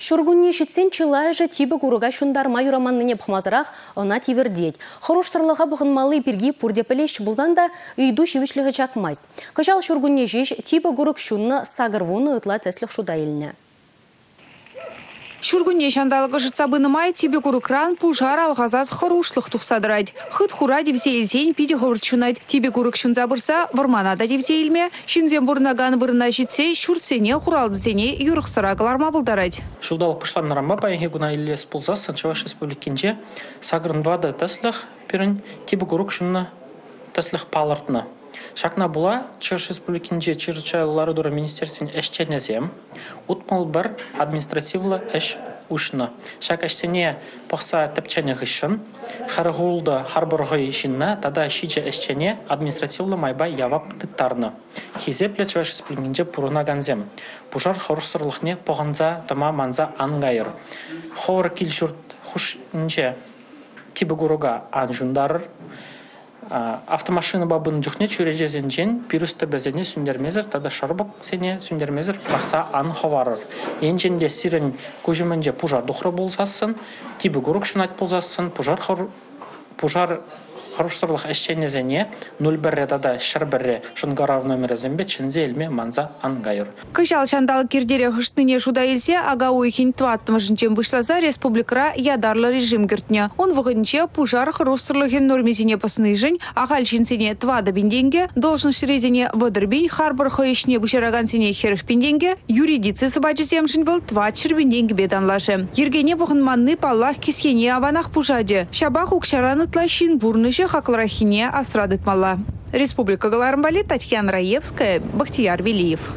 Шургунне шитсен чылайжы тибі курыга шундарма юраманныне пхмазырақ она тивердеть. Хорош сырлыға бұғынмалы пирги пурдепелеш бұлзанда үйду шивішлігі чакмайст. Кыжал шургунне жеш тибі курык шунны сагырвуны ытла тәслік шуда еліне. Шургуне шандалығы жытсабынымай тебе кран пужар алғазаз хырушлық тұқсадырайды. Хыт хура девзейлзен пиде ғывырчунайды. Тебе күрік шын забырса, вармана да девзейлме, шынзен бұрнаган бұрына жетсе, шурцене хуралдызене юрықсыра қыларма бұлдарайды. Шулдалық пұшларнарамма байынге гуна иллес пулза Санчаваш республикинже сагрын вады таслық пирін тебе күрік шынны таслық палыртны. Шакна була Чеш республикинже чрезвычайлары дура министерствен эшченезем, утмал бір административлы эш ушны. Шак эшсене пақса тәпчәне ғышын, харғулды харбырғы ишінна, тада шиче эшчене административлы майба явап тыттарны. Хизепле Чеш республикинже пурына ганзем. Пужар хорустырлықне поғанза тыма манза ангайыр. Хор килшурт хуш инже тибігуруга анжундарыр, автомашина бабын жүхне чүрежезен жен пирусты бәзене сүндермезір тада шарбық сене сүндермезір бақса ан хаварыр енженде сирен көжіменже пужар дұхры болсасын тибі гурук шынайт болсасын пужар пужар хорошсырлық әшченезене нөл бірре дада шыр бірре шынгарав номер зембе чинзе елме манза ангайыр. Кышал шандал кирдере хыштыне шуда елсе ага уйхин тваттымышынчен вышлаза республикра ядарлы режим гертне. Он вғынче пужар хрустырлыхин нормезине пасныжын, ағал чинсене твада бинденге, должность резине вадырбин харбар хойшне бушарагансене херх бинденге, юридицы сыбачысемшин был тват чербинденге беданлашы. Ергене бұғынманны паллах кискене аванах пужаде. Шабах укшараны тлашин бурныш Кеше хақларахине асрадытмалла. Республика Галарымбали Татьяна Раевская, Бахтияр Велиев.